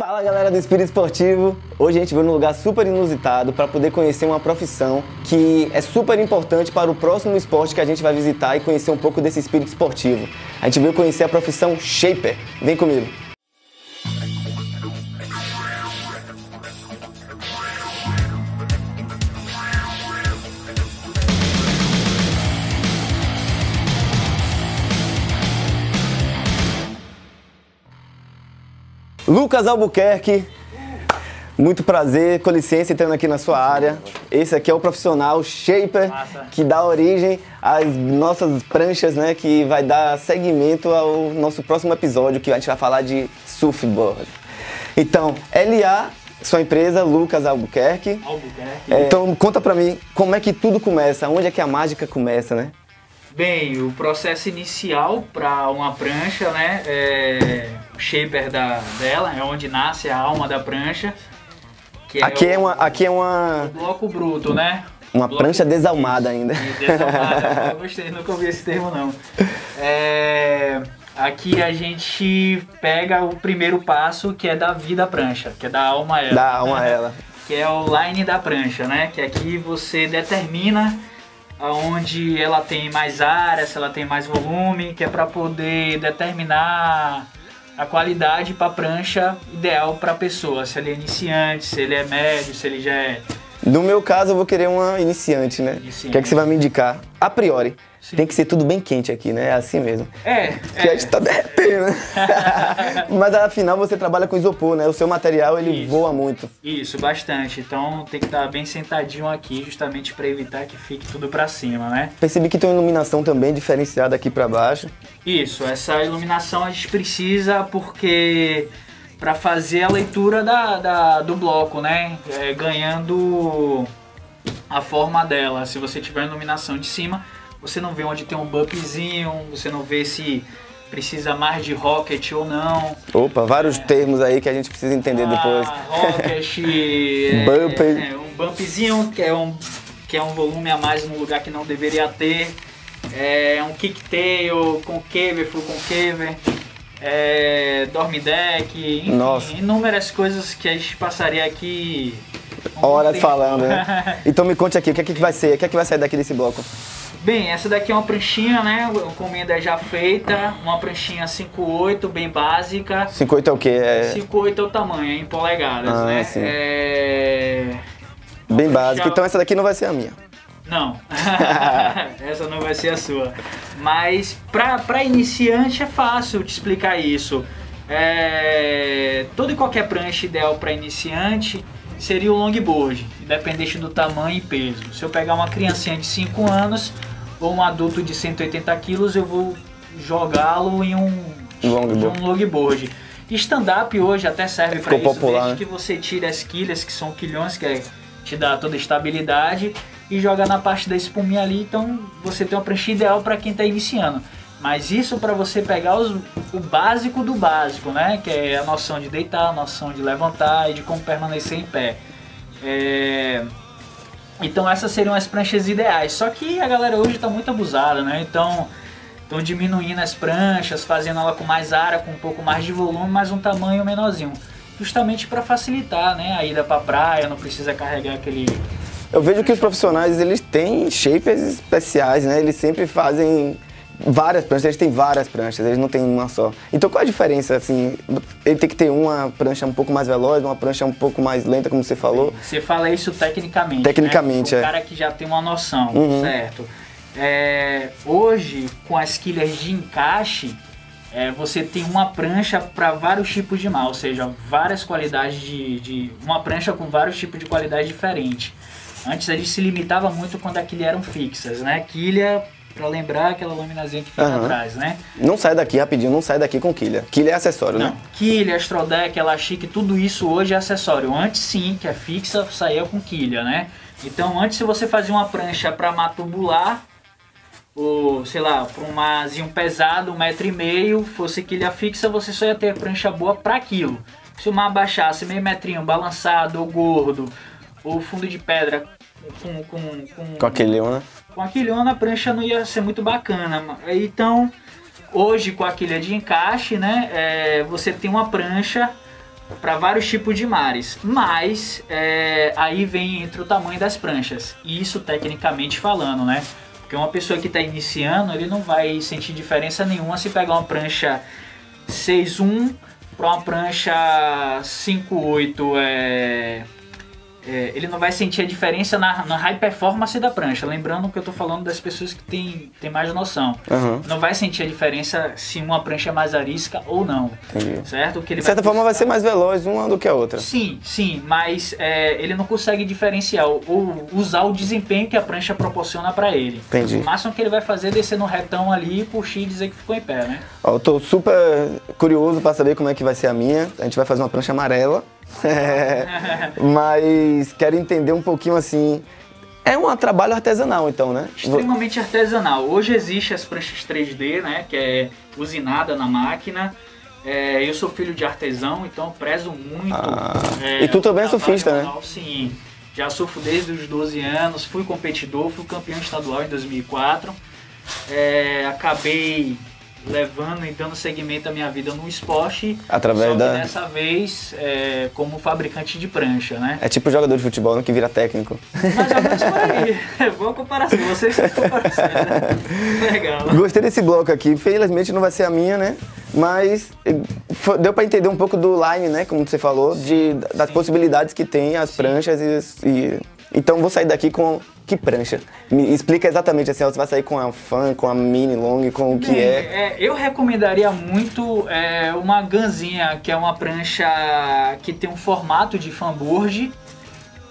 Fala galera do Espírito Esportivo! Hoje a gente veio num lugar super inusitado para poder conhecer uma profissão que é super importante para o próximo esporte que a gente vai visitar e conhecer um pouco desse espírito esportivo. A gente veio conhecer a profissão Shaper. Vem comigo! Lucas Albuquerque, muito prazer, com licença, entrando aqui na sua área. Esse aqui é o profissional shaper que dá origem às nossas pranchas, né? Que vai dar seguimento ao nosso próximo episódio, que a gente vai falar de surfboard. Então, LA, sua empresa, Lucas Albuquerque. Albuquerque. É, Então, conta pra mim como é que tudo começa, onde é que a mágica começa, né? Bem, o processo inicial para uma prancha, né, é shaper da, dela, é onde nasce a alma da prancha. Que Aqui é o, uma, aqui é uma, bloco bruto, né? uma Bloco- prancha desalmada ainda. Desalmada. Eu gostei, nunca ouvi esse termo não. É, aqui a gente pega o primeiro passo que é da vida prancha, que é da alma a ela. Dá alma a ela. que é o line da prancha, né? Que aqui você determina aonde ela tem mais área, se ela tem mais volume, que é para poder determinar a qualidade para prancha ideal para a pessoa, se ele é iniciante, se ele é médio, se ele já é No meu caso, eu vou querer uma iniciante, né? O que é que você vai me indicar? A priori, Sim. tem que ser tudo bem quente aqui, né? É assim mesmo. é, a é gente tá derretendo? Mas afinal você trabalha com isopor, né? O seu material ele Isso. voa muito. isso bastante. Então tem que estar bem sentadinho aqui, justamente para evitar que fique tudo para cima, né? Percebi que tem uma iluminação também diferenciada aqui pra baixo. Isso, essa iluminação a gente precisa porque para fazer a leitura da, da- do bloco, né? É, ganhando a forma dela. Se você tiver iluminação de cima, você não vê onde tem um bumpzinho, você não vê se precisa mais de rocket ou não. Opa, vários termos aí que a gente precisa entender depois. Ah, rocket, é, Bump. é, um bumpzinho que é um, que é um volume a mais no lugar que não deveria ter. É um kicktail com caver, full com caver. É, dorme deck, enfim, Nossa. inúmeras coisas que a gente passaria aqui Horas falando, né? Então me conte aqui, o que é que vai ser? O que é que vai sair daqui desse bloco? Bem, essa daqui é uma pranchinha, né? Uma encomenda já feita, uma pranchinha 5.8, bem básica. 58 é o quê? É 5.8 é o tamanho, em polegadas, Ah, né? sim. É... bem básico. Já- Então essa daqui não vai ser a minha. Não, essa não vai ser a sua. Mas pra, pra iniciante é fácil te explicar isso. É, toda e qualquer prancha ideal para iniciante seria o longboard, independente do tamanho e peso. Se eu pegar uma criancinha de 5 anos ou um adulto de 180 quilos, eu vou jogá-lo em um Longboard. um longboard. Stand-up hoje até serve para isso, popular, desde né? que você tire as quilhas, que são quilhões, que é, te dá toda a estabilidade, e joga na parte da espuminha ali, então você tem uma prancha ideal para quem está iniciando. Mas isso para você pegar os- o básico do básico, né? Que é a noção de deitar, a noção de levantar e de como permanecer em pé. É, Então essas seriam as pranchas ideais. Só que a galera hoje está muito abusada, né? Então estão diminuindo as pranchas, fazendo ela com mais área, com um pouco mais de volume, mas um tamanho menorzinho. Justamente para facilitar, né? A ida para praia, não precisa carregar aquele Eu vejo que os profissionais eles têm shapers especiais, né? Eles sempre fazem várias pranchas, eles têm várias pranchas, eles não têm uma só. Então qual a diferença, assim? Ele tem que ter uma prancha um pouco mais veloz, uma prancha um pouco mais lenta, como você falou. Você fala isso tecnicamente. Tecnicamente, né? é. O cara que já tem uma noção, Uhum. certo? É, hoje, com as quilhas de encaixe, é, você tem uma prancha para vários tipos de mal, ou seja, várias qualidades de, de- Uma prancha com vários tipos de qualidade diferente. Antes a gente se limitava muito quando a quilha eram fixas, né? Quilha, para lembrar aquela laminazinha que fica Aham. atrás, né? Não sai daqui rapidinho, não sai daqui com quilha. Quilha é acessório, Não, né? quilha, astrodeck, elastique, tudo isso hoje é acessório. Antes sim, que é fixa, saía com quilha, né? Então antes se você fazia uma prancha para matubular, ou sei lá, para um mazinho pesado, um metro e meio, fosse quilha fixa, você só ia ter prancha boa para aquilo. Se o mar baixasse meio metrinho, balançado ou gordo, ou fundo de pedra com, com, com, Com né? com a quilhona a prancha não ia ser muito bacana. Então, hoje com a quilha de encaixe, né, é, você tem uma prancha para vários tipos de mares, mas é, aí vem entre o tamanho das pranchas. Isso tecnicamente falando, né? Porque uma pessoa que está iniciando, ele não vai sentir diferença nenhuma se pegar uma prancha 6.1 para uma prancha 5.8 é, é, ele não vai sentir a diferença na, na, high performance da prancha. Lembrando que eu estou falando das pessoas que têm, têm mais noção. Uhum. Não vai sentir a diferença se uma prancha é mais arisca ou não. Entendi. Certo? Que ele De certa vai forma vai ser mais veloz uma do que a outra. Sim, sim, mas é, ele não consegue diferenciar ou usar o desempenho que a prancha proporciona para ele. Entendi. O máximo que ele vai fazer é descer no retão ali, puxar e dizer que ficou em pé, né? Ó, eu tô super curioso para saber como é que vai ser a minha. A gente vai fazer uma prancha amarela. É, mas quero entender um pouquinho assim. É um trabalho artesanal, então, né? Extremamente artesanal. Hoje existe as pranchas 3D, né? Que é usinada na máquina. É, eu sou filho de artesão, então prezo muito. Ah, é, e tu também é surfista, né? Sim. Já surfo desde os 12 anos, fui competidor, fui campeão estadual em 2004. É, acabei levando e dando segmento à minha vida no esporte. Através da- dessa vez é, como fabricante de prancha, né? É tipo jogador de futebol né, que vira técnico. Mais ou menos por aí. Boa comparação. Vocês estão parecendo. né? Legal. Gostei desse bloco aqui. Infelizmente não vai ser a minha, né? Mas eh, deu pra entender um pouco do line, né? Como você falou, de, das possibilidades que tem as pranchas e, e- Então vou sair daqui com que prancha? Me explica exatamente assim, ó, você vai sair com a fan, com a mini long, com o que Bem, é. é, eu recomendaria muito é, uma ganzinha, que é uma prancha que tem um formato de fanboard.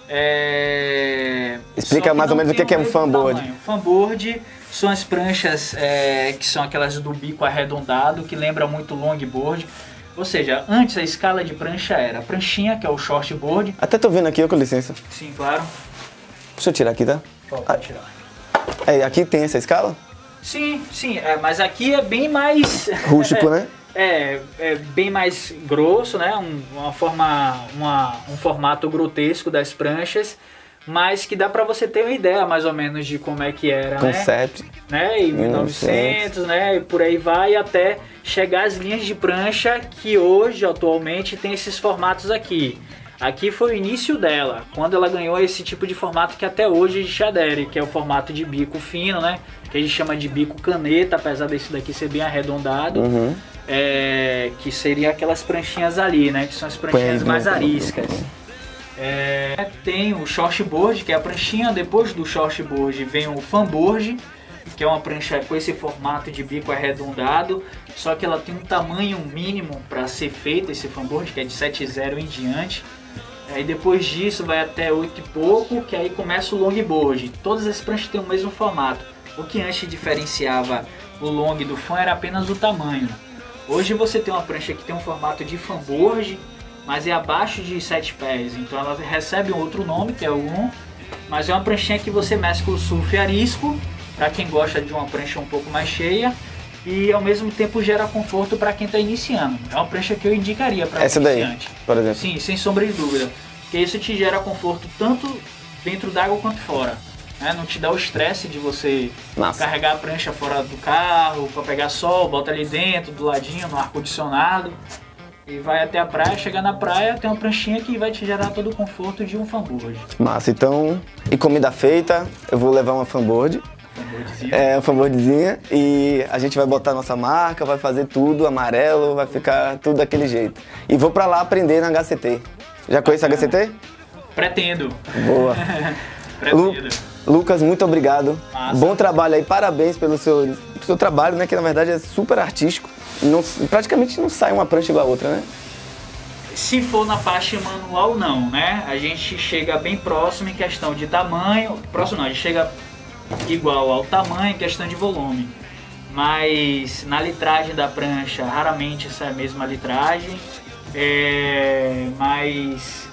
É, Explica mais ou menos o que que é um fanboard. tamanho. Fanboard são as pranchas é, que são aquelas do bico arredondado, que lembra muito longboard. Ou seja, antes a escala de prancha era pranchinha, que é o shortboard. Até tô vendo aqui, com licença. Sim, claro. Deixa eu tirar aqui, tá? Pode Ah. tirar. É, aqui tem essa escala? Sim, sim, é, mas aqui é bem mais. Rústico, né? É, é bem mais grosso, né? Um, uma forma, uma, um formato grotesco das pranchas, mas que dá pra você ter uma ideia mais ou menos de como é que era, né? Concept. né? Em 1900, né? E por aí vai até chegar às linhas de prancha que hoje, atualmente, tem esses formatos aqui. Aqui foi o início dela, quando ela ganhou esse tipo de formato que até hoje a gente adere, que é o formato de bico fino, né? Que a gente chama de bico caneta, apesar desse daqui ser bem arredondado. Uhum. É, que seria aquelas pranchinhas ali, né? Que são as pranchinhas aí, mais né? ariscas. É, tem o shortboard, que é a pranchinha. Depois do shortboard vem o fanboard, que é uma prancha com esse formato de bico arredondado. Só que ela tem um tamanho mínimo para ser feita esse fanboard, que é de 7,0 em diante. Aí depois disso vai até 8 e pouco, que aí começa o longboard. Todas as pranchas têm o mesmo formato. O que antes diferenciava o long do fan era apenas o tamanho. Hoje você tem uma prancha que tem um formato de fanboard, mas é abaixo de 7 pés. Então ela recebe um outro nome, que é o 1. Mas é uma pranchinha que você mescla o surf arisco, para quem gosta de uma prancha um pouco mais cheia. E ao mesmo tempo gera conforto para quem está iniciando. É uma prancha que eu indicaria para Essa daí, iniciante. por exemplo. Sim, sem sombra de dúvida. Porque isso te gera conforto tanto dentro d'água quanto fora. né? Não te dá o estresse de você Massa. carregar a prancha fora do carro para pegar sol, bota ali dentro, do ladinho, no ar-condicionado. E vai até a praia, chegar na praia, tem uma pranchinha que vai te gerar todo o conforto de um fanboard. Massa, então. E comida feita, eu vou levar uma fanboard. Fanboardzinho. É, uma fanboardzinha. E a gente vai botar nossa marca, vai fazer tudo amarelo, vai ficar tudo daquele jeito. E vou pra lá aprender na HCT. Já conhece a HCT? Pretendo. Boa. Lu- Pretendo. Lucas, muito obrigado. Massa. Bom trabalho aí, parabéns pelo seu, pelo seu trabalho, né? Que na verdade é super artístico. Não- praticamente não sai uma prancha igual a outra, né? Se for na parte manual, não, né? A gente chega bem próximo em questão de tamanho. Próximo não, a gente chega igual ao tamanho em questão de volume. Mas na litragem da prancha, raramente sai a mesma litragem. É, mas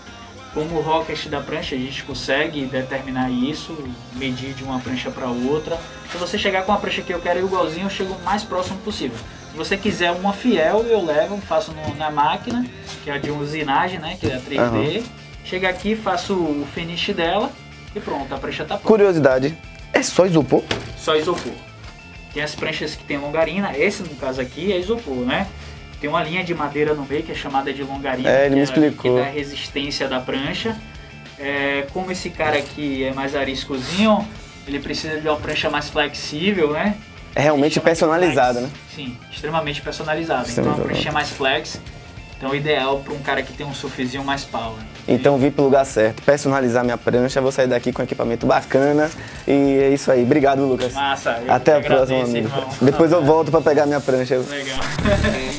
como o rocket da prancha, a gente consegue determinar isso, medir de uma prancha para outra. Se você chegar com uma prancha que eu quero igualzinho, eu chego o mais próximo possível. Se você quiser uma fiel, eu levo, faço no- na máquina, que é a de usinagem, né? Que é a 3D. Chega aqui, faço o finish dela e pronto, a prancha tá pronta. Curiosidade, é só isopor? Só isopor. Tem as pranchas que tem longarina, esse no caso aqui é isopor, né? tem uma linha de madeira no meio que é chamada de longarina. É, ele me é- explicou. Que dá resistência da prancha. É, como esse cara aqui é mais ariscozinho, ele precisa de uma prancha mais flexível, né? É realmente personalizado, né? Sim, extremamente personalizado. Então a Extremamente pranchinha mais flex. Então ideal para um cara que tem um surfzinho mais power. Então vim pro lugar certo, personalizar minha prancha, vou sair daqui com equipamento bacana. E é isso aí. Obrigado, Lucas. Massa, Até a próxima, agradeço, amigo. irmão. Depois eu volto pra pegar minha prancha. Legal.